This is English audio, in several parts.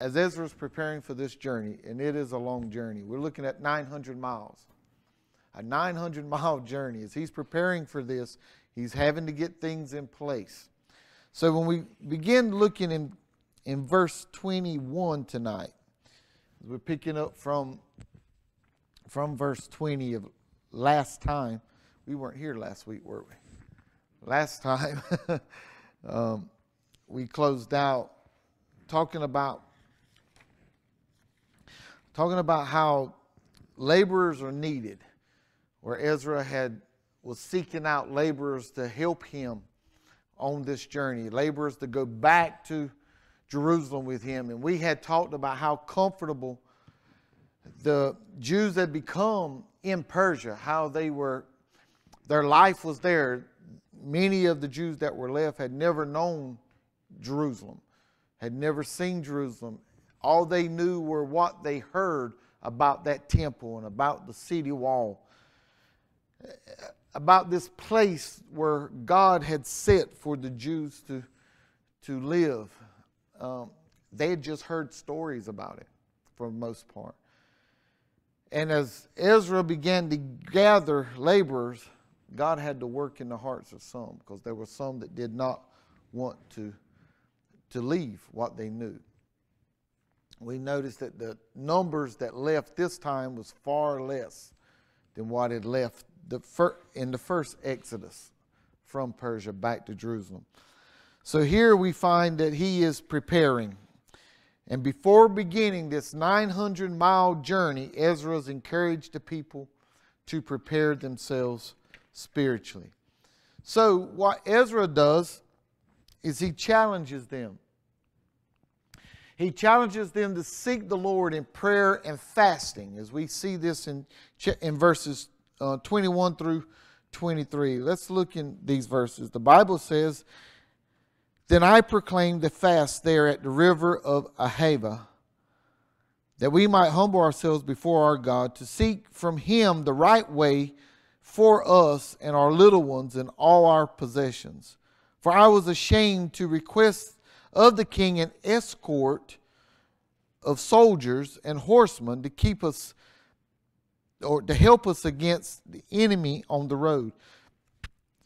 as Ezra's preparing for this journey, and it is a long journey, we're looking at 900 miles. A 900 mile journey. As he's preparing for this, he's having to get things in place. So when we begin looking in, in verse 21 tonight, we're picking up from, from verse 20 of last time. We weren't here last week, were we? Last time, um, we closed out talking about talking about how laborers are needed, where Ezra had was seeking out laborers to help him on this journey, laborers to go back to Jerusalem with him. And we had talked about how comfortable the Jews had become in Persia, how they were, their life was there. Many of the Jews that were left had never known Jerusalem, had never seen Jerusalem, all they knew were what they heard about that temple and about the city wall, about this place where God had set for the Jews to, to live. Um, they had just heard stories about it for the most part. And as Ezra began to gather laborers, God had to work in the hearts of some because there were some that did not want to, to leave what they knew we noticed that the numbers that left this time was far less than what had left the fir- in the first Exodus from Persia back to Jerusalem. So here we find that he is preparing. And before beginning this 900 mile journey, Ezra's encouraged the people to prepare themselves spiritually. So, what Ezra does is he challenges them he challenges them to seek the Lord in prayer and fasting, as we see this in, in verses uh, 21 through 23. Let's look in these verses. The Bible says, Then I proclaimed the fast there at the river of Ahava, that we might humble ourselves before our God to seek from Him the right way for us and our little ones and all our possessions. For I was ashamed to request of the king an escort of soldiers and horsemen to keep us or to help us against the enemy on the road.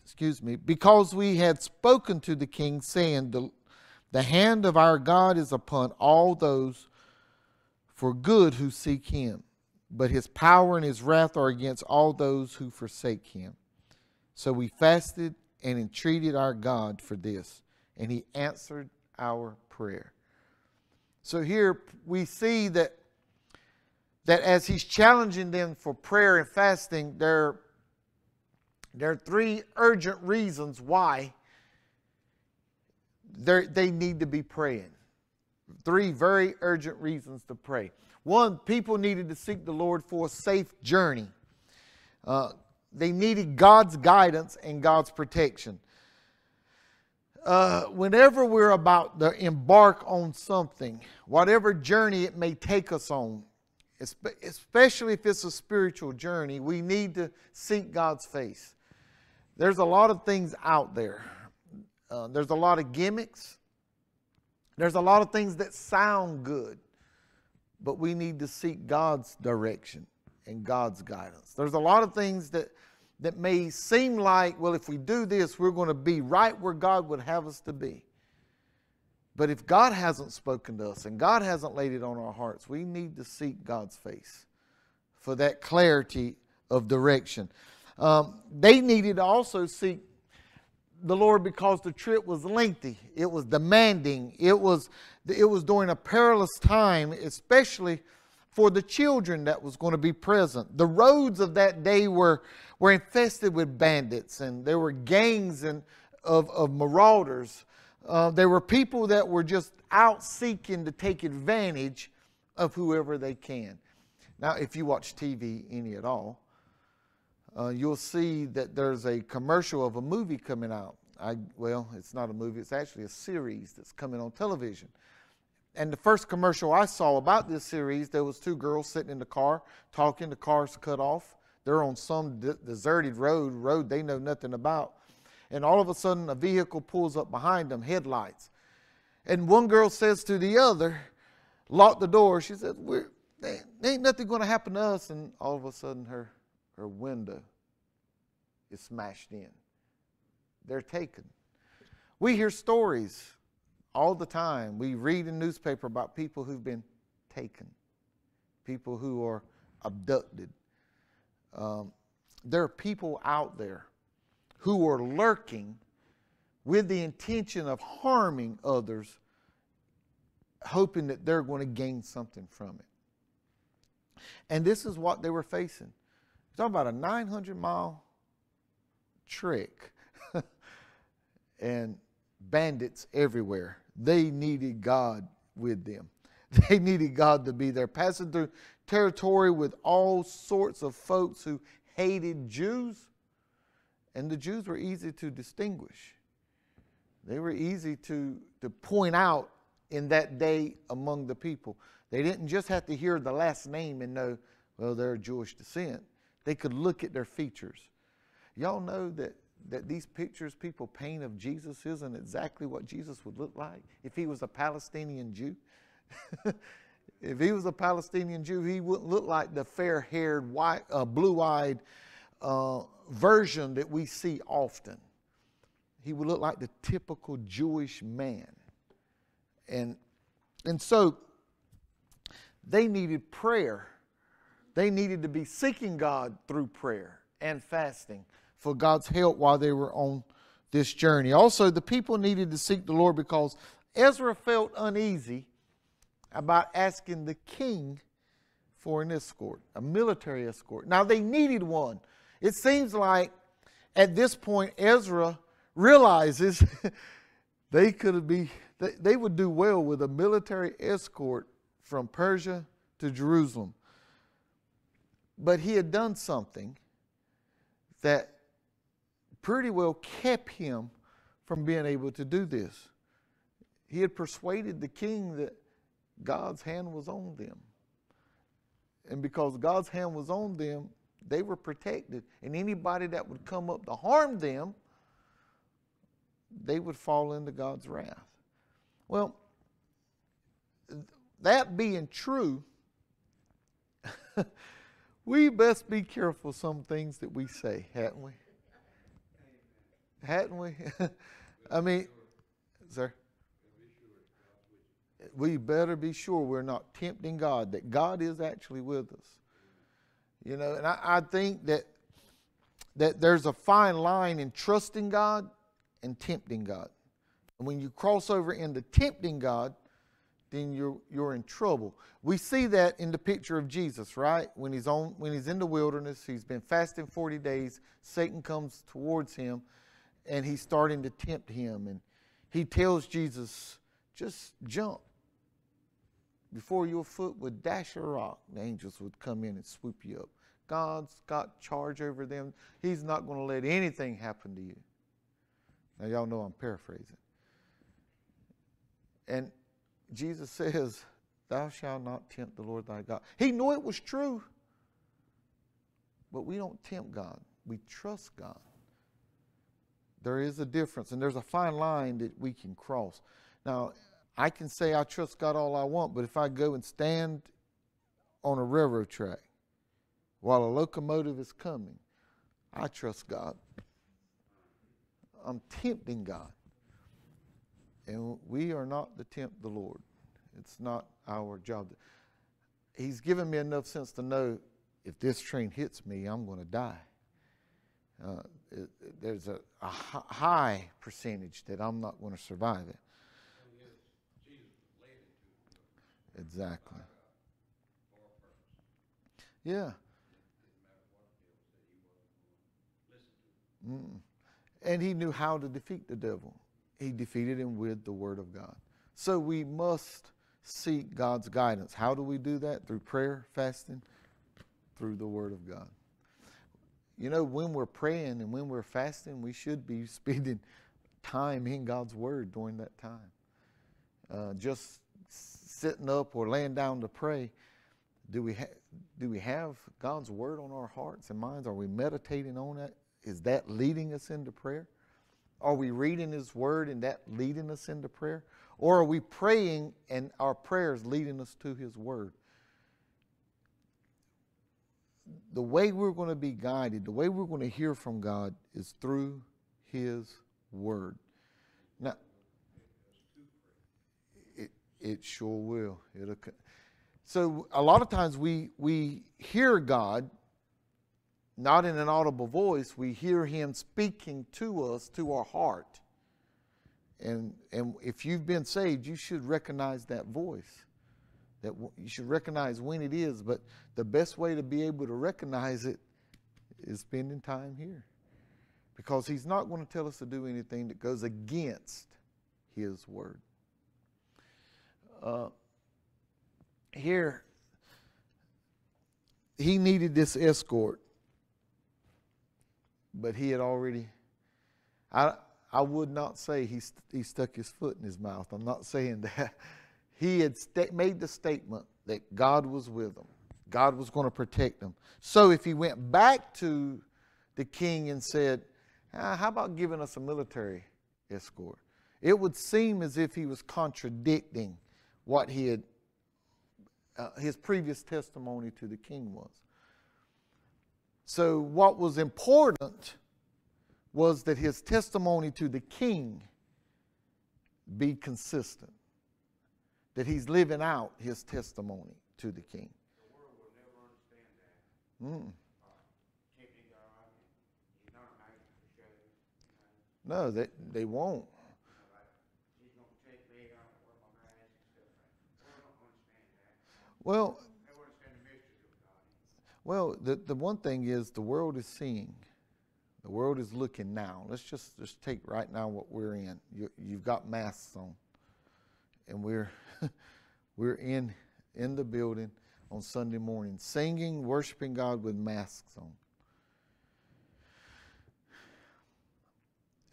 Excuse me, because we had spoken to the king, saying, The, the hand of our God is upon all those for good who seek him, but his power and his wrath are against all those who forsake him. So we fasted and entreated our God for this, and he answered our prayer. So here we see that, that as he's challenging them for prayer and fasting, there, there are three urgent reasons why they need to be praying. Three very urgent reasons to pray. One, people needed to seek the Lord for a safe journey. Uh, they needed God's guidance and God's protection uh, whenever we're about to embark on something, whatever journey it may take us on, especially if it's a spiritual journey, we need to seek God's face. There's a lot of things out there. Uh, there's a lot of gimmicks. There's a lot of things that sound good, but we need to seek God's direction and God's guidance. There's a lot of things that that may seem like, well, if we do this, we're going to be right where God would have us to be. But if God hasn't spoken to us and God hasn't laid it on our hearts, we need to seek God's face for that clarity of direction. Um, they needed to also seek the Lord because the trip was lengthy, it was demanding, it was, it was during a perilous time, especially for the children that was going to be present. The roads of that day were, were infested with bandits, and there were gangs and, of, of marauders. Uh, there were people that were just out seeking to take advantage of whoever they can. Now, if you watch TV any at all, uh, you'll see that there's a commercial of a movie coming out. I, well, it's not a movie, it's actually a series that's coming on television. And the first commercial I saw about this series, there was two girls sitting in the car talking. The car's cut off. They're on some de- deserted road, road they know nothing about. And all of a sudden, a vehicle pulls up behind them, headlights. And one girl says to the other, lock the door. She says, We're, there ain't nothing going to happen to us. And all of a sudden, her, her window is smashed in. They're taken. We hear stories all the time. We read in newspaper about people who've been taken, people who are abducted. Um, there are people out there who are lurking with the intention of harming others, hoping that they're going to gain something from it. And this is what they were facing. Talking about a 900 mile trek and bandits everywhere. They needed God with them. They needed God to be there, passing through territory with all sorts of folks who hated Jews. And the Jews were easy to distinguish. They were easy to, to point out in that day among the people. They didn't just have to hear the last name and know, well, they're Jewish descent. They could look at their features. Y'all know that, that these pictures people paint of Jesus isn't exactly what Jesus would look like if he was a Palestinian Jew. if he was a Palestinian Jew, he wouldn't look like the fair haired, white, uh, blue eyed uh, version that we see often. He would look like the typical Jewish man. And, and so they needed prayer. They needed to be seeking God through prayer and fasting for God's help while they were on this journey. Also, the people needed to seek the Lord because Ezra felt uneasy about asking the king for an escort, a military escort. Now, they needed one. It seems like at this point, Ezra realizes they could be they, would do well with a military escort from Persia to Jerusalem. But he had done something that pretty well kept him from being able to do this. He had persuaded the king that God's hand was on them. And because God's hand was on them, they were protected. And anybody that would come up to harm them, they would fall into God's wrath. Well, that being true, we best be careful some things that we say, hadn't we? Hadn't we? I mean, sir, we better be sure we're not tempting God, that God is actually with us. You know, and I, I think that that there's a fine line in trusting God and tempting God. And when you cross over into tempting God, then you're, you're in trouble. We see that in the picture of Jesus, right? When he's, on, when he's in the wilderness, he's been fasting 40 days, Satan comes towards him and he's starting to tempt him. And he tells Jesus, just jump. Before your foot would dash a rock, the angels would come in and swoop you up. God's got charge over them. He's not going to let anything happen to you. Now, y'all know I'm paraphrasing. And Jesus says, Thou shalt not tempt the Lord thy God. He knew it was true. But we don't tempt God, we trust God. There is a difference, and there's a fine line that we can cross. Now, I can say I trust God all I want, but if I go and stand on a railroad track while a locomotive is coming, I trust God. I'm tempting God. And we are not to tempt the Lord. It's not our job. He's given me enough sense to know if this train hits me, I'm going to die. Uh, it, there's a, a, high percentage that I'm not going to survive it. Exactly. Yeah. Mm. And he knew how to defeat the devil. He defeated him with the Word of God. So we must seek God's guidance. How do we do that? Through prayer, fasting, through the Word of God. You know, when we're praying and when we're fasting, we should be spending time in God's Word during that time. Uh, just sitting up or laying down to pray, do we, do we have God's Word on our hearts and minds? Are we meditating on it? Is that leading us into prayer? Are we reading His Word and that leading us into prayer? Or are we praying and our prayers leading us to His Word? The way we're going to be guided, the way we're going to hear from God is through His Word. Now, it, it sure will. It'll, so a lot of times we, we hear God not in an audible voice, we hear Him speaking to us, to our heart. And, and if you've been saved, you should recognize that voice. That you should recognize when it is, but the best way to be able to recognize it is spending time here. Because He's not going to tell us to do anything that goes against His Word. Uh, here, he needed this escort but he had already. I, I would not say he, st- he stuck his foot in his mouth. I'm not saying that. He had made the statement that God was with him, God was going to protect him. So if he went back to the king and said, ah, How about giving us a military escort? It would seem as if he was contradicting what he had, uh, his previous testimony to the king was. So, what was important was that his testimony to the king be consistent, that he's living out his testimony to the king. The world will never understand that. Mm. Tempting God, and he's not a nice show. You know, No, they, they won't. like, he's gonna protect me, I don't wear my mask and stuff like that. The world don't understand that. Well, They don't understand the mysteries of God. well, the, the one thing is the world is seeing. The world is looking now. Let's just, just take right now what we're in. You, you've got masks on, and we're we're in in the building on Sunday morning, singing, worshiping God with masks on.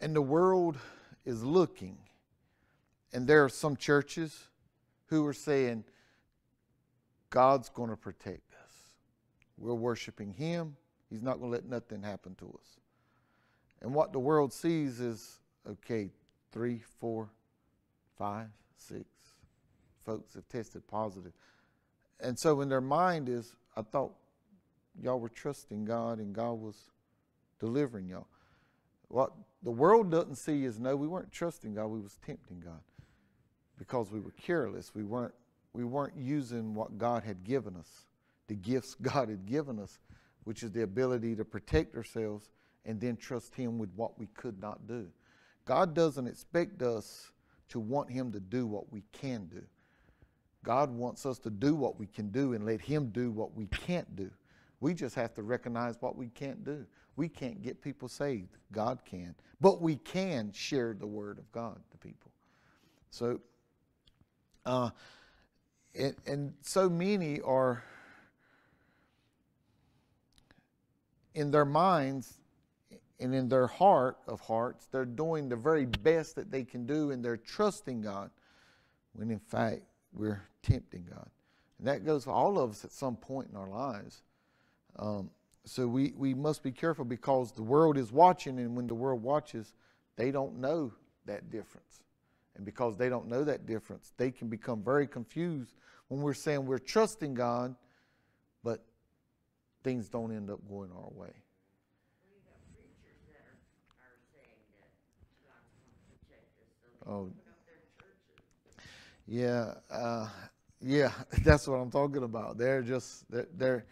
And the world is looking, and there are some churches who are saying, God's going to protect us. We're worshiping Him. He's not going to let nothing happen to us. And what the world sees is okay, three, four, five, six folks have tested positive. And so in their mind is, I thought y'all were trusting God and God was delivering y'all. What the world doesn't see is no, we weren't trusting God, we was tempting God. Because we were careless. We weren't we weren't using what God had given us, the gifts God had given us, which is the ability to protect ourselves and then trust Him with what we could not do. God doesn't expect us to want Him to do what we can do. God wants us to do what we can do and let Him do what we can't do. We just have to recognize what we can't do. We can't get people saved. God can. But we can share the Word of God to people. So, uh, and, and so many are in their minds and in their heart of hearts, they're doing the very best that they can do and they're trusting God when in fact we're tempting God. And that goes for all of us at some point in our lives. Um, so we, we must be careful because the world is watching, and when the world watches, they don't know that difference. And because they don't know that difference, they can become very confused when we're saying we're trusting God, but things don't end up going our way. We have preachers that are, are saying that God's going to protect us, so they Oh. open up their churches. Yeah, uh, yeah, that's what I'm talking about. They're just they're, they're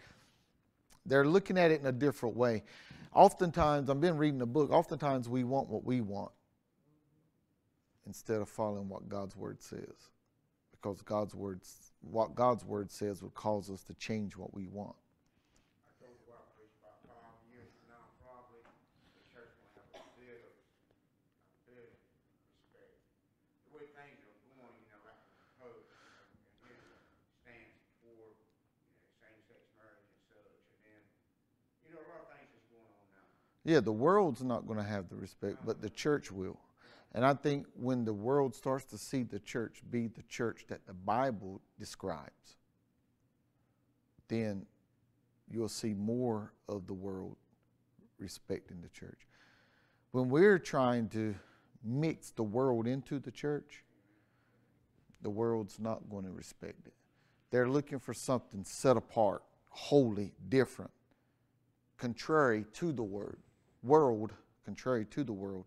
they're looking at it in a different way. Oftentimes, I've been reading a book. Oftentimes, we want what we want instead of following what God's word says, because God's words, what God's word says, would cause us to change what we want. I told you I preached about five years from now, probably, the church will have a bit of, a bit of respect. The way things are going, you know, like the Pope, and his stance for, you know, same-sex marriage and such, and then, you know, a lot of things that's going on now. Yeah, the world's not going to have the respect, but the church will. And I think when the world starts to see the church be the church that the Bible describes, then you'll see more of the world respecting the church. When we're trying to mix the world into the church, the world's not going to respect it. They're looking for something set apart, holy, different, contrary to the word, world, contrary to the world.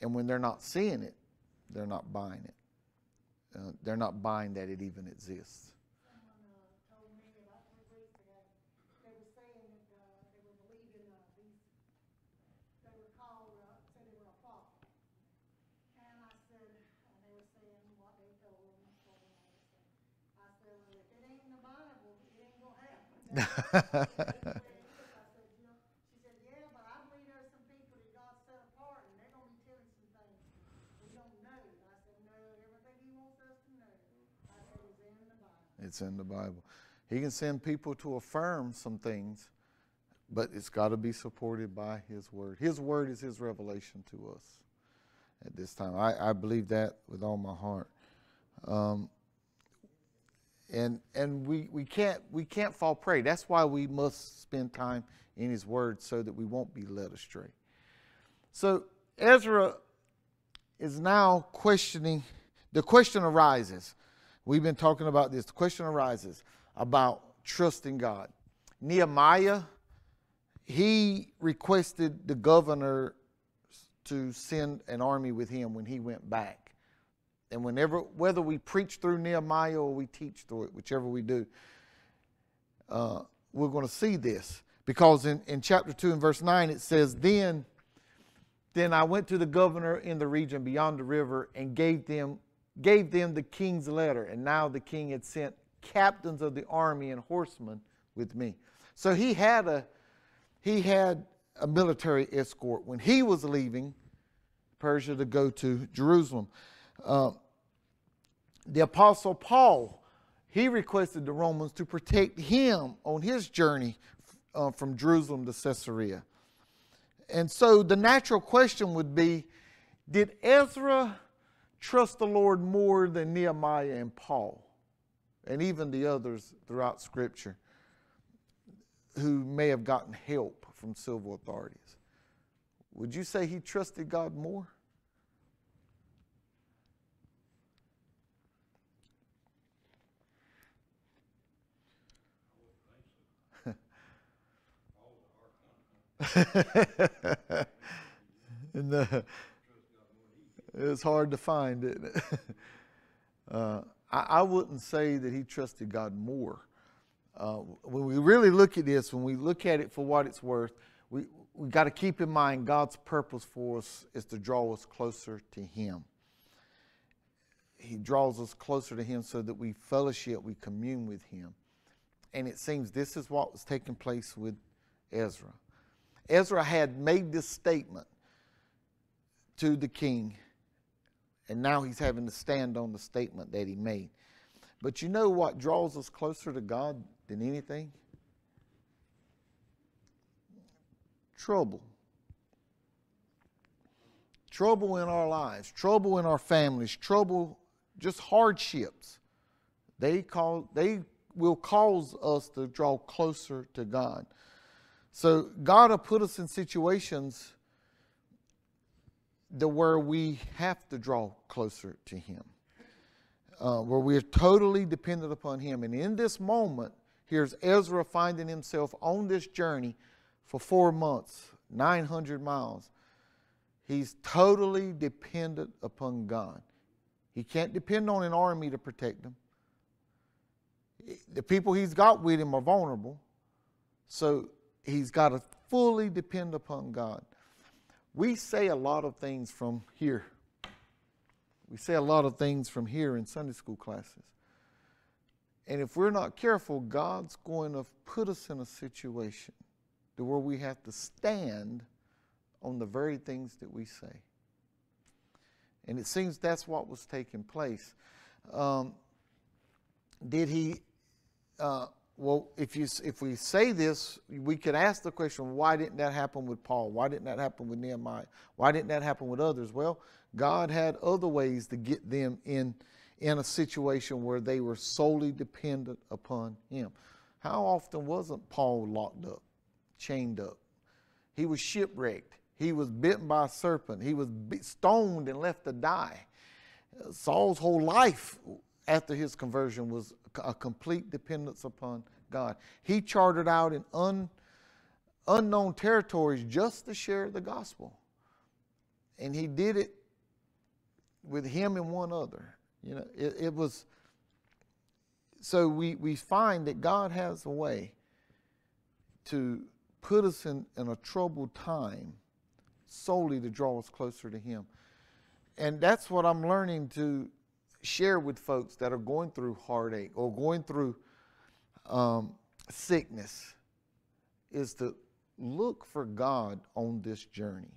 And when they're not seeing it, they're not buying it. Uh, they're not buying that it even exists. It's in the Bible. He can send people to affirm some things, but it's got to be supported by His Word. His Word is His revelation to us at this time. I, I believe that with all my heart. Um, and and we, we can't we can't fall prey. That's why we must spend time in His Word so that we won't be led astray. So Ezra is now questioning. The question arises. We've been talking about this. The question arises about trusting God. Nehemiah, he requested the governor to send an army with him when he went back. And whenever, whether we preach through Nehemiah or we teach through it, whichever we do, uh, we're going to see this. Because in, in chapter 2 and verse 9, it says, Then then I went to the governor in the region beyond the river and gave them gave them the king's letter. And now the king had sent captains of the army and horsemen with me. So he had a he had a military escort when he was leaving Persia to go to Jerusalem. Uh, the apostle Paul he requested the Romans to protect him on his journey uh, from Jerusalem to Caesarea. And so the natural question would be Did Ezra trust the Lord more than Nehemiah and Paul, and even the others throughout Scripture who may have gotten help from civil authorities? Would you say he trusted God more? and uh, it's hard to find it. uh, I, I, wouldn't say that he trusted God more. Uh, when we really look at this, when we look at it for what it's worth, we we got to keep in mind God's purpose for us is to draw us closer to Him. He draws us closer to Him so that we fellowship, we commune with Him. And it seems this is what was taking place with Ezra. Ezra had made this statement to the king, and now he's having to stand on the statement that he made. But you know what draws us closer to God than anything? Trouble. Trouble in our lives, trouble in our families, trouble, just hardships. They call they will cause us to draw closer to God. So God will put us in situations that where we have to draw closer to Him, uh, where we are totally dependent upon Him. And in this moment, here's Ezra finding himself on this journey for four months, 900 miles. He's totally dependent upon God. He can't depend on an army to protect him. The people he's got with him are vulnerable. So he's got to fully depend upon God. We say a lot of things from here. We say a lot of things from here in Sunday school classes. And if we're not careful, God's going to put us in a situation to where we have to stand on the very things that we say. And it seems that's what was taking place. Um, did he uh, well, if, you, if we say this, we could ask the question why didn't that happen with Paul? Why didn't that happen with Nehemiah? Why didn't that happen with others? Well, God had other ways to get them in, in a situation where they were solely dependent upon Him. How often wasn't Paul locked up, chained up? He was shipwrecked. He was bitten by a serpent. He was stoned and left to die. Saul's whole life after his conversion was a complete dependence upon God. He chartered out in un, unknown territories just to share the gospel. And he did it with him and one other. You know, it, it was so we, we find that God has a way to put us in, in a troubled time solely to draw us closer to Him. And that's what I'm learning to share with folks that are going through heartache or going through um, sickness is to look for God on this journey.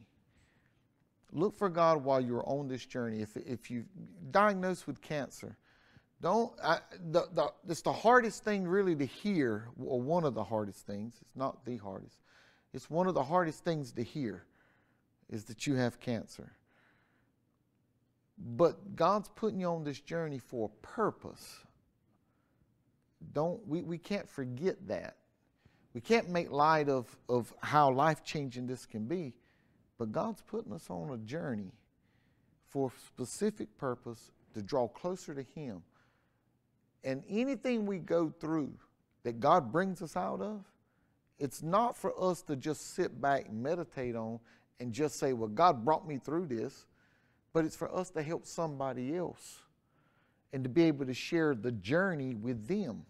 Look for God while you're on this journey. If, if you're diagnosed with cancer, don't, I, the, the, it's the hardest thing really to hear, or one of the hardest things, it's not the hardest, it's one of the hardest things to hear is that you have cancer. But God's putting you on this journey for a purpose. Don't we, we can't forget that. We can't make light of, of how life changing this can be, but God's putting us on a journey for a specific purpose to draw closer to Him. And anything we go through that God brings us out of, it's not for us to just sit back and meditate on and just say, well, God brought me through this, but it's for us to help somebody else and to be able to share the journey with them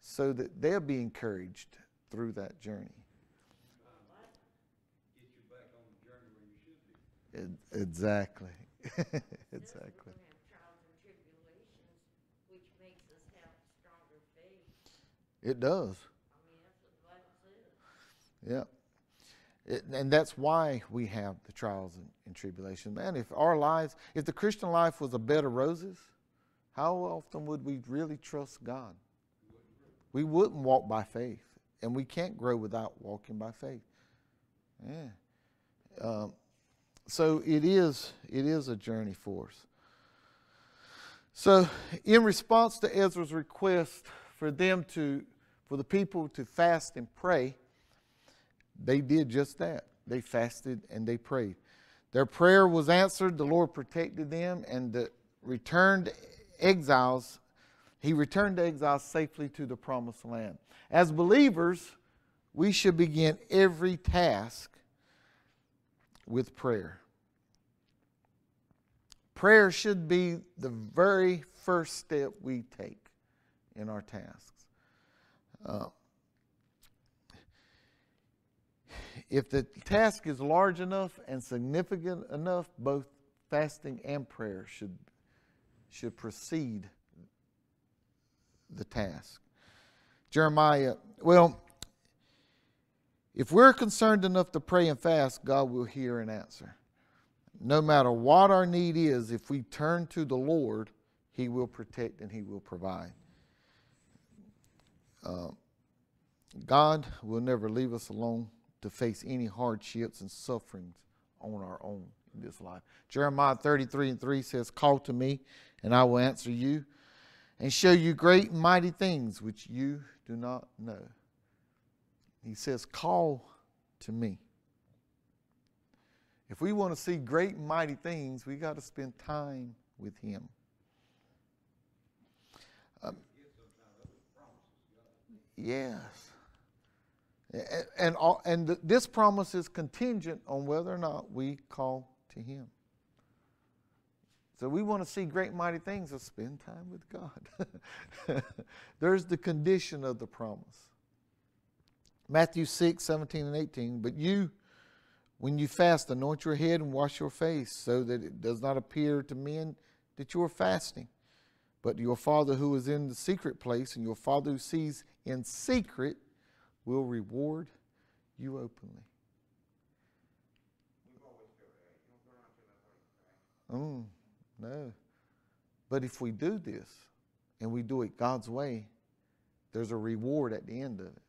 so that they'll be encouraged through that journey. It- Exactly. exactly. We're gonna have trials and tribulations, which makes us have stronger faith. It does. I mean, that's what the Bible says. Yeah. It, and that's why we have the trials and, and tribulation. Man, if our lives, if the Christian life was a bed of roses, how often would we really trust God? We wouldn't walk by faith. And we can't grow without walking by faith. Yeah. Um, so it is, it is a journey for us. So, in response to Ezra's request for them to, for the people to fast and pray, they did just that. They fasted and they prayed. Their prayer was answered. The Lord protected them, and the returned exiles, He returned the exiles safely to the promised land. As believers, we should begin every task with prayer. Prayer should be the very first step we take in our tasks. Uh, if the task is large enough and significant enough, both fasting and prayer should, should precede the task. Jeremiah, well, if we're concerned enough to pray and fast, God will hear and answer. No matter what our need is, if we turn to the Lord, He will protect and He will provide. Uh, God will never leave us alone to face any hardships and sufferings on our own in this life. Jeremiah 33 and 3 says, Call to me, and I will answer you and show you great and mighty things which you do not know. He says, Call to me. If we want to see great and mighty things, we got to spend time with Him. Um, yes. And, all, and th- this promise is contingent on whether or not we call to Him. So we want to see great mighty things, so spend time with God. There's the condition of the promise. Matthew 6, 17 and 18. But you, when you fast, anoint your head and wash your face, so that it does not appear to men that you are fasting. But your Father who is in the secret place, and your Father who sees in secret, will reward you openly. Mm, no. But if we do this and we do it God's way, there's a reward at the end of it.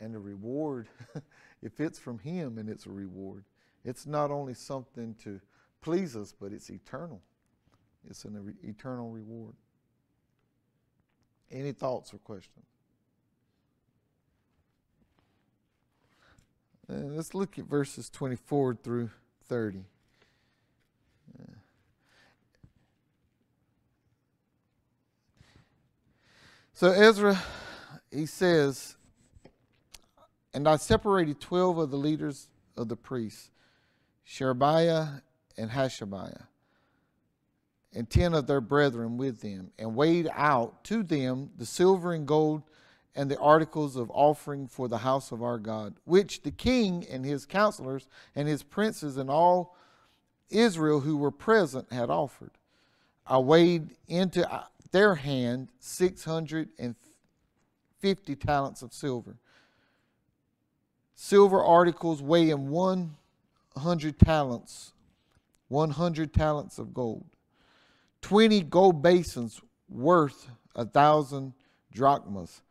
And the reward, if it's from Him and it's a reward, it's not only something to please us, but it's eternal. It's an eternal reward. Any thoughts or questions? Uh, let's look at verses 24 through 30. Uh, so Ezra, he says, And I separated 12 of the leaders of the priests, Sherebiah and Hashabiah, and 10 of their brethren with them, and weighed out to them the silver and gold – and the articles of offering for the house of our God, which the king and his counselors and his princes and all Israel who were present had offered. I weighed into uh, their hand 650 talents of silver. Silver articles weighing 100 talents, 100 talents of gold. 20 gold basins worth a thousand drachmas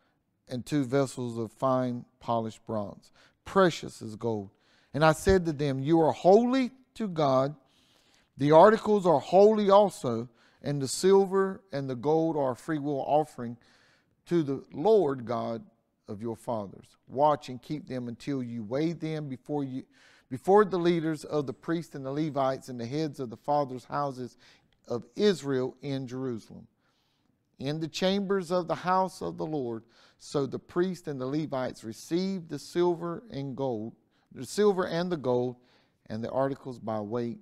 and two vessels of fine polished bronze, precious as gold. And I said to them, You are holy to God. The articles are holy also, and the silver and the gold are a freewill offering to the Lord God of your fathers. Watch and keep them until you weigh them before you before the leaders of the priests and the Levites and the heads of the fathers' houses of Israel in Jerusalem. In the chambers of the house of the Lord, so the priests and the Levites received the silver and gold, the silver and the gold, and the articles by weight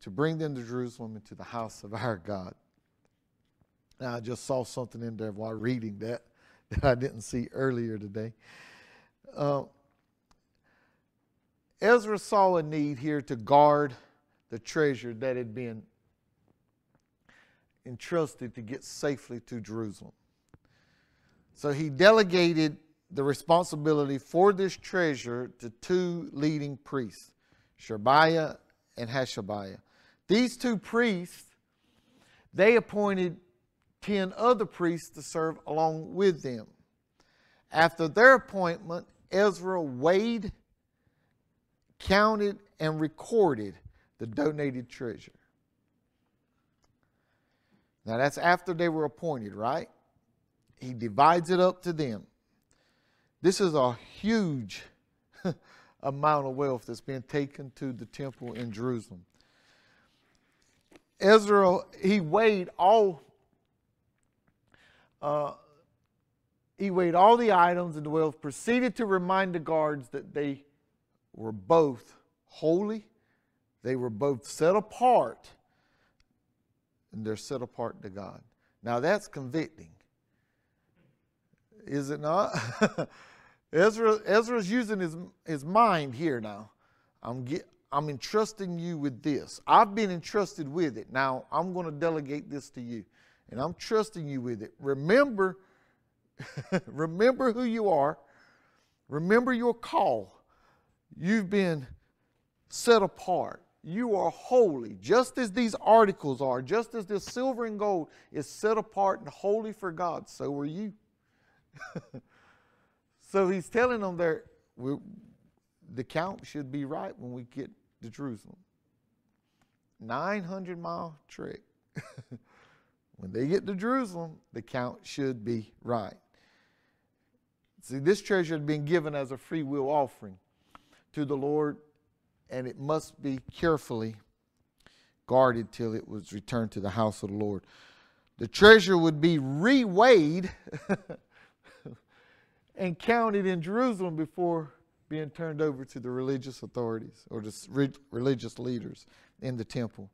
to bring them to Jerusalem and to the house of our God. Now, I just saw something in there while reading that that I didn't see earlier today. Uh, Ezra saw a need here to guard the treasure that had been entrusted to get safely to Jerusalem. So he delegated the responsibility for this treasure to two leading priests, Sherebiah and Hashabiah. These two priests, they appointed 10 other priests to serve along with them. After their appointment, Ezra weighed, counted, and recorded the donated treasure. Now that's after they were appointed, right? he divides it up to them. This is a huge amount of wealth that's been taken to the temple in Jerusalem. Ezra, he weighed all, uh, he weighed all the items and the wealth, proceeded to remind the guards that they were both holy, they were both set apart, and they're set apart to God. Now that's convicting is it not? Ezra, Ezra's using his, his mind here now. I'm, get, I'm entrusting you with this. I've been entrusted with it. Now I'm going to delegate this to you. And I'm trusting you with it. Remember, remember who you are. Remember your call. You've been set apart. You are holy, just as these articles are, just as this silver and gold is set apart and holy for God, so are you. so he's telling them there, the count should be right when we get to Jerusalem. 900 mile trek. when they get to Jerusalem, the count should be right. See, this treasure had been given as a free will offering to the Lord, and it must be carefully guarded till it was returned to the house of the Lord. The treasure would be reweighed and counted in Jerusalem before being turned over to the religious authorities or the religious leaders in the temple.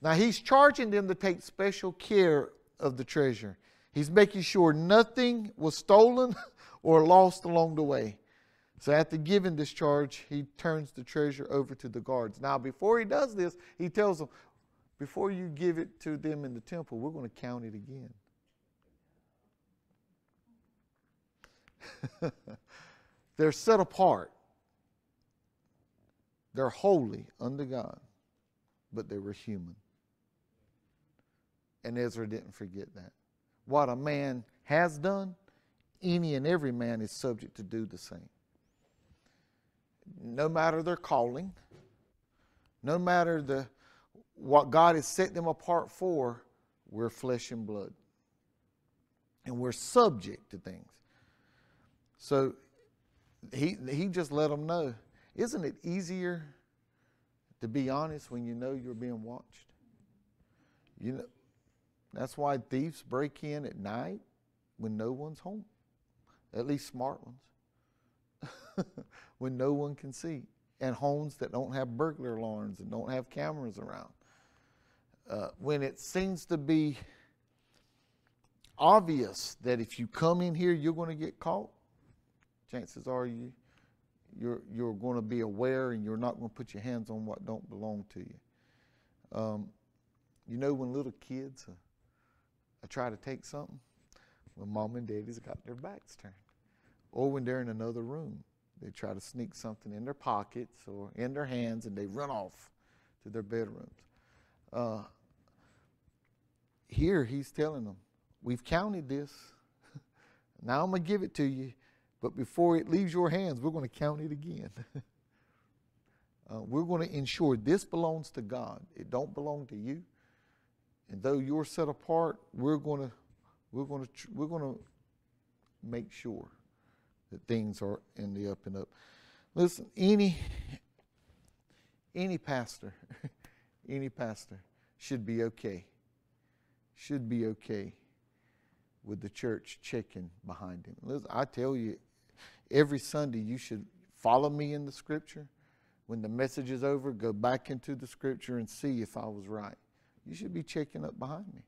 Now he's charging them to take special care of the treasure. He's making sure nothing was stolen or lost along the way. So after giving this charge, he turns the treasure over to the guards. Now, before he does this, he tells them, before you give it to them in the temple, we're going to count it again. they're set apart. They're holy unto God, but they were human. And Ezra didn't forget that. What a man has done, any and every man is subject to do the same. No matter their calling, no matter the what God has set them apart for, we're flesh and blood. And we're subject to things. So he, he just let them know. Isn't it easier to be honest when you know you're being watched? You know, that's why thieves break in at night when no one's home, at least smart ones, when no one can see, and homes that don't have burglar alarms and don't have cameras around. Uh, when it seems to be obvious that if you come in here, you're going to get caught, chances are you you're you're going to be aware and you're not going to put your hands on what don't belong to you. Um, you know when little kids uh, uh, try to take something, when mom and daddy's got their backs turned, or when they're in another room, they try to sneak something in their pockets or in their hands and they run off to their bedrooms. Uh, here he's telling them, we've counted this. now I'm going to give it to you. But before it leaves your hands, we're going to count it again. uh, we're going to ensure this belongs to God. It don't belong to you. And though you're set apart, we're going to we're going to we're going to make sure that things are in the up and up. Listen, any any pastor, any pastor should be okay. Should be okay with the church checking behind him. Listen, I tell you, every Sunday you should follow me in the scripture. When the message is over, go back into the scripture and see if I was right. You should be checking up behind me.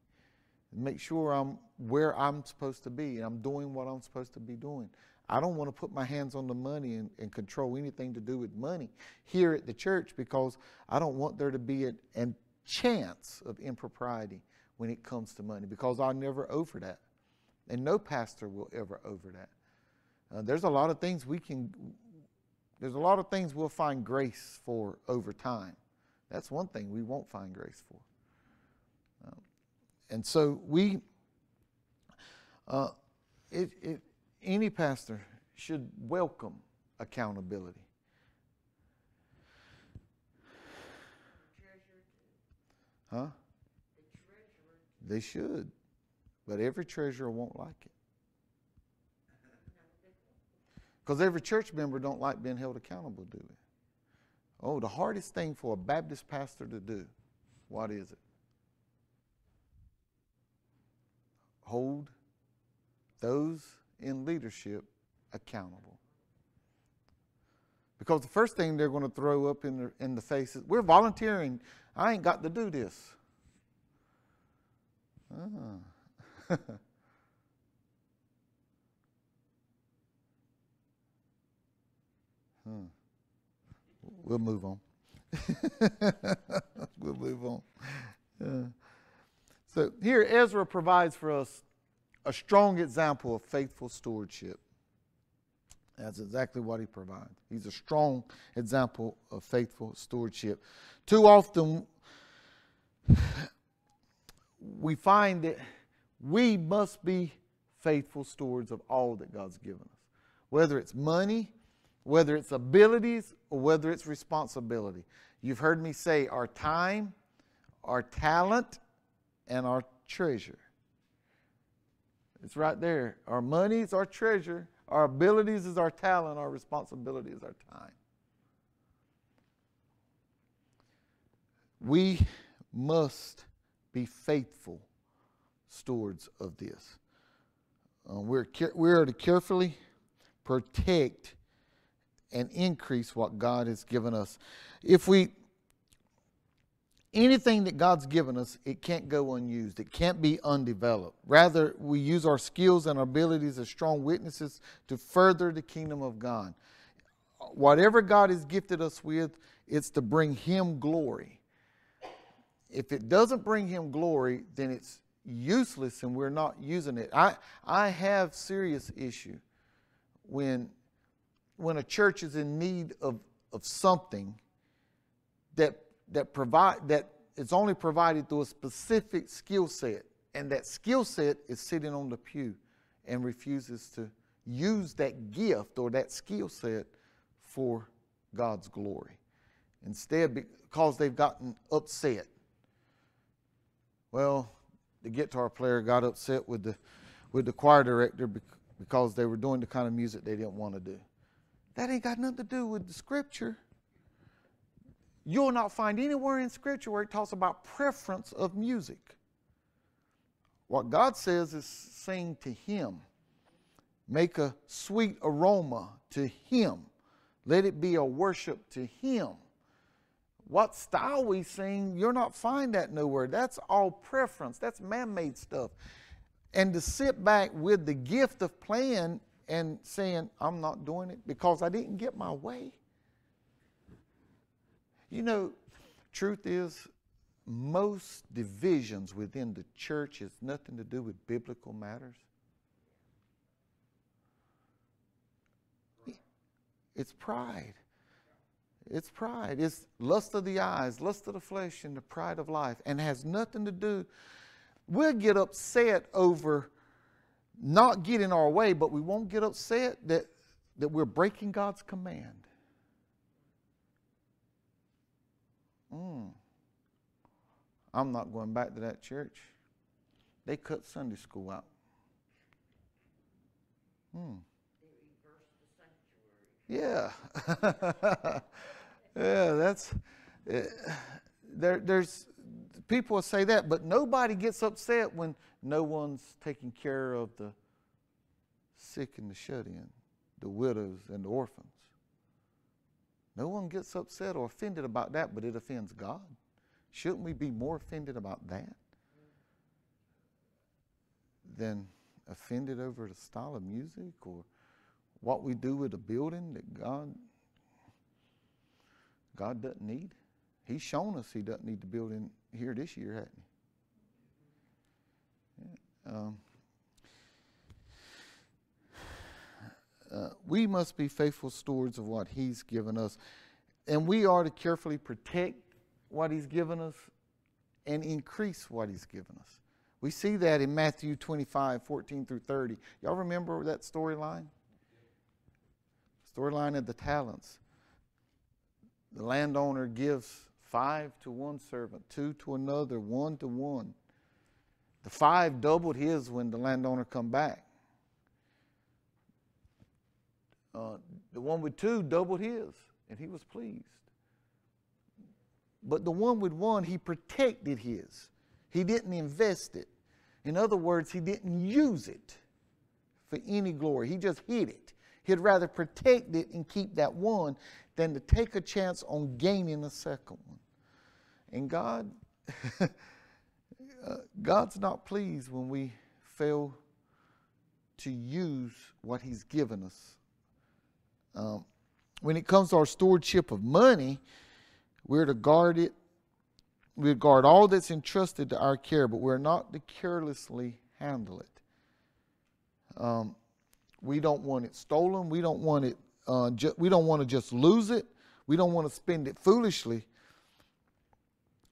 Make sure I'm where I'm supposed to be and I'm doing what I'm supposed to be doing. I don't want to put my hands on the money and, and control anything to do with money here at the church because I don't want there to be a, a chance of impropriety when it comes to money because I'll never over that. And no pastor will ever over that. Uh, there's a lot of things we can, there's a lot of things we'll find grace for over time. That's one thing we won't find grace for. Um, and so we, uh, it, it, any pastor should welcome accountability. Huh? They should. But every treasurer won't like it. Because every church member don't like being held accountable, do we? Oh, the hardest thing for a Baptist pastor to do, what is it? Hold those in leadership accountable. Because the first thing they're going to throw up in the, in the face is, we're volunteering. I ain't got to do this. Ah. Hmm. We'll move on. we'll move on. Yeah. So here, Ezra provides for us a strong example of faithful stewardship. That's exactly what he provides. He's a strong example of faithful stewardship. Too often, we find that we must be faithful stewards of all that God's given us, whether it's money, whether it's abilities or whether it's responsibility. You've heard me say our time, our talent, and our treasure. It's right there. Our money is our treasure, our abilities is our talent, our responsibility is our time. We must be faithful stewards of this. Uh, we're, we're to carefully protect and increase what God has given us. If we anything that God's given us, it can't go unused. It can't be undeveloped. Rather, we use our skills and our abilities as strong witnesses to further the kingdom of God. Whatever God has gifted us with, it's to bring Him glory. If it doesn't bring Him glory, then it's useless and we're not using it. I, I have serious issue when when a church is in need of, of something that that provide that it's only provided through a specific skill set, and that skill set is sitting on the pew and refuses to use that gift or that skill set for God's glory. Instead, because they've gotten upset. Well, the guitar player got upset with the with the choir director because they were doing the kind of music they didn't want to do. That ain't got nothing to do with the scripture. You'll not find anywhere in scripture where it talks about preference of music. What God says is sing to Him. Make a sweet aroma to Him. Let it be a worship to Him. What style we sing, you're not find that nowhere. That's all preference. That's man-made stuff. And to sit back with the gift of playing and saying, I'm not doing it because I didn't get my way. You know, truth is, most divisions within the church has nothing to do with biblical matters. It's pride. It's pride. It's lust of the eyes, lust of the flesh, and the pride of life, and has nothing to do. We'll get upset over not getting our way, but we won't get upset that, that we're breaking God's command. I'm not going back to that church. They cut Sunday school out. Hmm. They reverse the sanctuary. Yeah. yeah, that's uh, there there's people will say that, but nobody gets upset when no one's taking care of the sick and the shut in, the widows and the orphans. No one gets upset or offended about that, but it offends God. Shouldn't we be more offended about that than offended over the style of music or what we do with a building that God God doesn't need? He's shown us He doesn't need the building here this year, hasn't He? Um, uh, we must be faithful stewards of what He's given us. And we are to carefully protect what He's given us and increase what He's given us. We see that in Matthew 25, 14 through 30. Y'all remember that storyline? Storyline of the talents. The landowner gives five to one servant, two to another, one to one. The five doubled his when the landowner come back. Uh, the one with two doubled his, and he was pleased. But the one with one, he protected his. He didn't invest it. In other words, he didn't use it for any glory. He just hid it. He'd rather protect it and keep that one than to take a chance on gaining a second one. And God, uh, God's not pleased when we fail to use what He's given us um, when it comes to our stewardship of money, we're to guard it. We guard all that's entrusted to our care, but we're not to carelessly handle it. Um, we don't want it stolen. We don't want it. Uh, ju- we don't want to just lose it. We don't want to spend it foolishly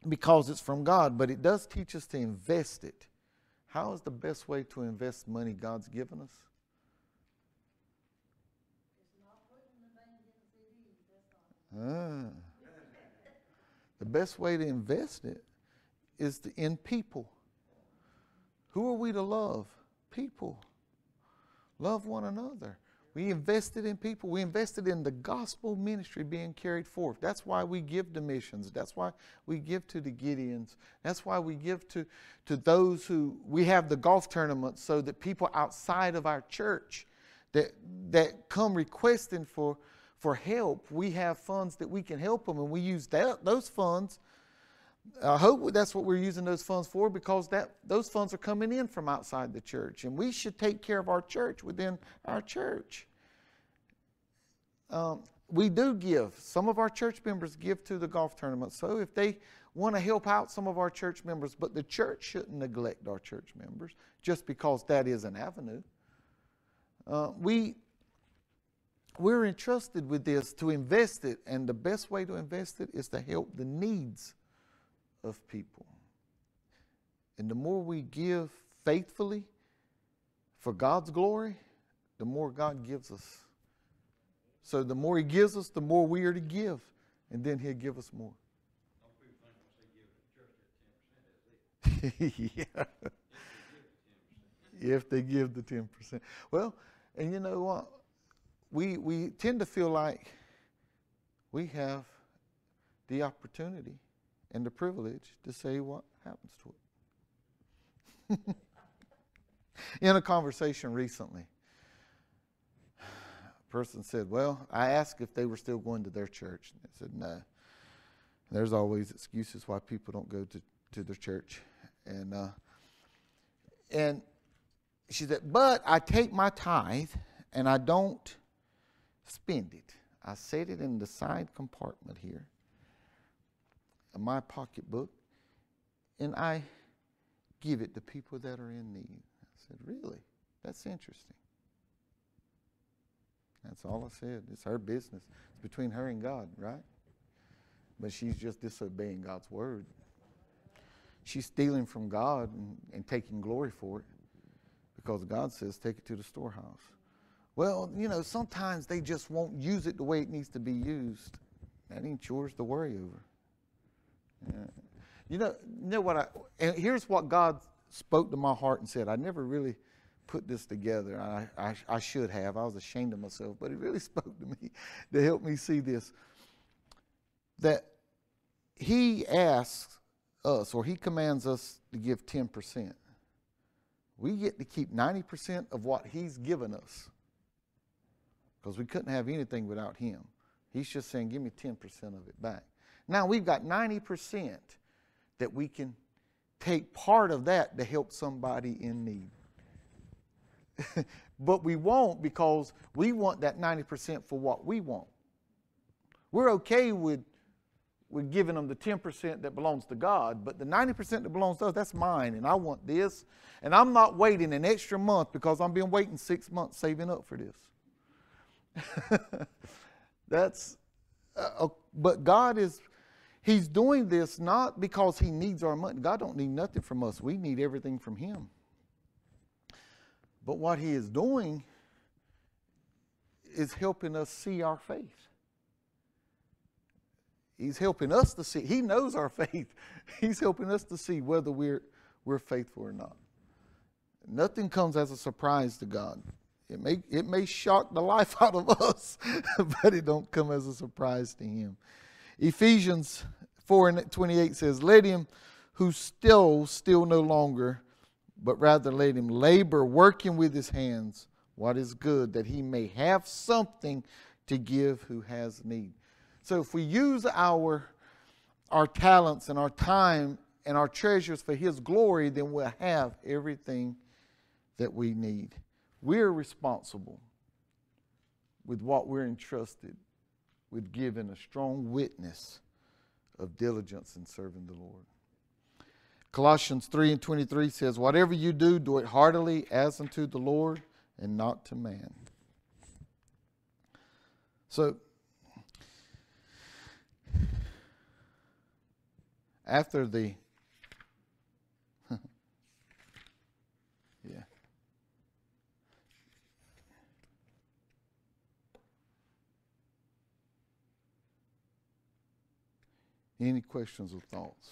because it's from God. But it does teach us to invest it. How is the best way to invest money God's given us? Ah. The best way to invest it is to, in people. Who are we to love? People. Love one another. We invested in people. We invested in the gospel ministry being carried forth. That's why we give to missions. That's why we give to the Gideons. That's why we give to, to those who we have the golf tournament so that people outside of our church that, that come requesting for for help, we have funds that we can help them, and we use that, those funds. I hope that's what we're using those funds for because that those funds are coming in from outside the church, and we should take care of our church within our church. Um, we do give. Some of our church members give to the golf tournament. So if they want to help out some of our church members, but the church shouldn't neglect our church members just because that is an avenue. Uh, we we're entrusted with this to invest it, and the best way to invest it is to help the needs of people. And the more we give faithfully for God's glory, the more God gives us. So the more He gives us, the more we are to give, and then He'll give us more. yeah. if they give the 10%. Well, and you know what? We, we tend to feel like we have the opportunity and the privilege to say what happens to it. in a conversation recently. A person said, Well, I asked if they were still going to their church. And they said, No. There's always excuses why people don't go to, to their church. And, uh, and she said, But I take my tithe and I don't spend it. I set it in the side compartment here my pocketbook and I give it to people that are in need. I said, Really? That's interesting. That's all I said. It's her business. It's between her and God, right? But she's just disobeying God's word. She's stealing from God and, and taking glory for it because God says, take it to the storehouse. Well, you know, sometimes they just won't use it the way it needs to be used. That ain't yours to worry over. Yeah. You know, you know what I, and here's what God spoke to my heart and said. I never really put this together. I, I, I should have. I was ashamed of myself, but it really spoke to me to help me see this. That He asks us, or He commands us to give 10%. We get to keep 90% of what He's given us because we couldn't have anything without Him. He's just saying, Give me 10% of it back. Now we've got 90% that we can take part of that to help somebody in need. but we won't because we want that 90% for what we want. We're okay with, with giving them the 10% that belongs to God, but the 90% that belongs to us, that's mine, and I want this. And I'm not waiting an extra month because I've been waiting six months saving up for this. that's, uh, uh, but God is He's doing this not because he needs our money. God don't need nothing from us. We need everything from him. But what he is doing is helping us see our faith. He's helping us to see. He knows our faith. He's helping us to see whether we're, we're faithful or not. Nothing comes as a surprise to God. It may, it may shock the life out of us, but it don't come as a surprise to him. Ephesians 4 and 28 says, Let him who still, still no longer, but rather let him labor, working with his hands what is good, that he may have something to give who has need. So if we use our, our talents and our time and our treasures for his glory, then we'll have everything that we need. We're responsible with what we're entrusted with giving a strong witness of diligence in serving the Lord. Colossians 3 and 23 says, Whatever you do, do it heartily as unto the Lord and not to man. So, after the Any questions or thoughts?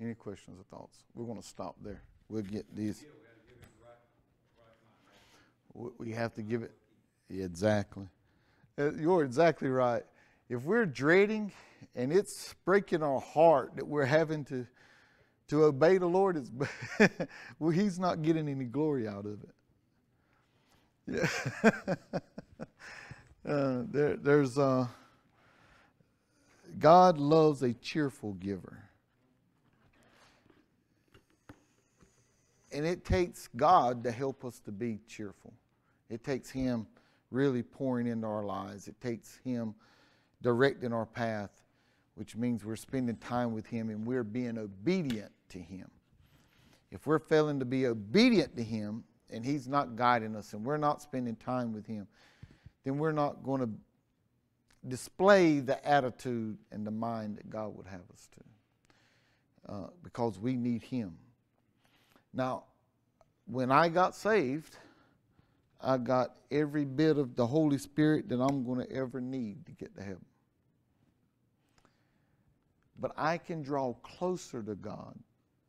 Any questions or thoughts? We're going to stop there. We'll get these. We have to give it. Exactly. Uh, you're exactly right. If we're dreading and it's breaking our heart that we're having to to obey the Lord, well, He's not getting any glory out of it. Yeah. uh, there, there's uh, God loves a cheerful giver. And it takes God to help us to be cheerful. It takes Him really pouring into our lives. It takes Him directing our path, which means we're spending time with Him and we're being obedient to Him. If we're failing to be obedient to Him, and He's not guiding us and we're not spending time with Him, then we're not going to display the attitude and the mind that God would have us to uh, because we need Him. Now, when I got saved, I got every bit of the Holy Spirit that I'm going to ever need to get to heaven. But I can draw closer to God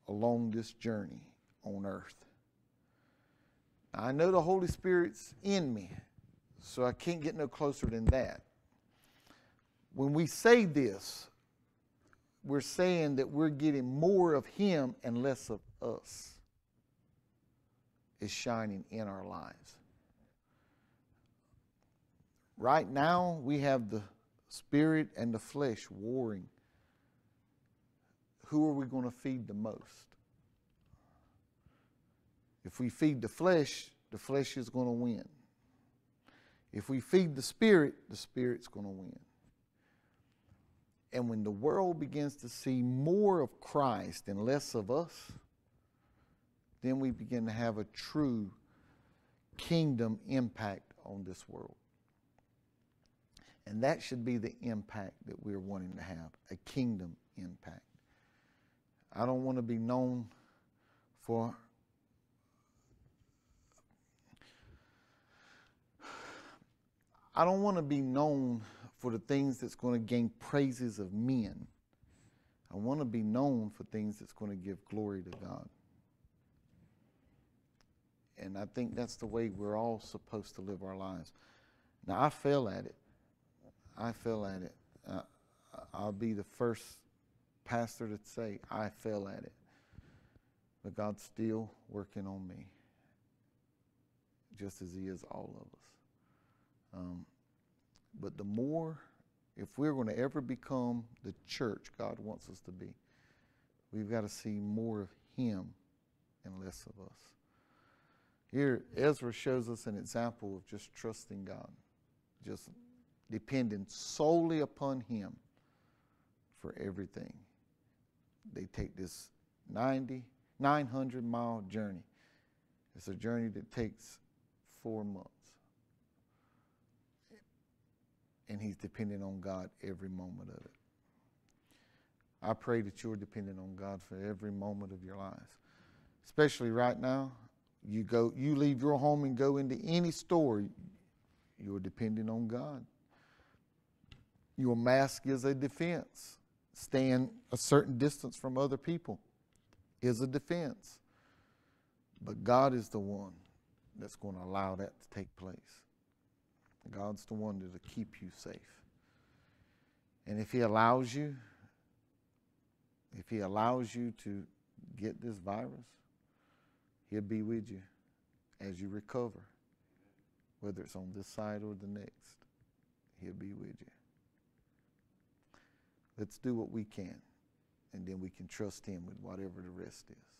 along this journey on earth. I know the Holy Spirit's in me, so I can't get no closer than that. When we say this, we're saying that we're getting more of Him and less of us is shining in our lives. Right now, we have the spirit and the flesh warring. Who are we going to feed the most? If we feed the flesh, the flesh is going to win. If we feed the spirit, the spirit's going to win. And when the world begins to see more of Christ and less of us, then we begin to have a true kingdom impact on this world. And that should be the impact that we're wanting to have a kingdom impact. I don't want to be known for I don't want to be known for the things that's going to gain praises of men. I want to be known for things that's going to give glory to God. And I think that's the way we're all supposed to live our lives. Now, I fell at it. I fell at it. Uh, I'll be the first pastor to say I fell at it. But God's still working on me, just as He is all of us. Um, but the more, if we're going to ever become the church God wants us to be, we've got to see more of Him and less of us. Here, Ezra shows us an example of just trusting God, just depending solely upon Him for everything. They take this 90, 900 mile journey. It's a journey that takes four months. And he's dependent on God every moment of it. I pray that you're dependent on God for every moment of your lives. Especially right now, you go you leave your home and go into any store, you're depending on God. Your mask is a defense. Stand a certain distance from other people is a defense. But God is the one that's going to allow that to take place. God's the one that'll keep you safe. And if He allows you, if He allows you to get this virus, He'll be with you as you recover, whether it's on this side or the next. He'll be with you. Let's do what we can, and then we can trust Him with whatever the rest is.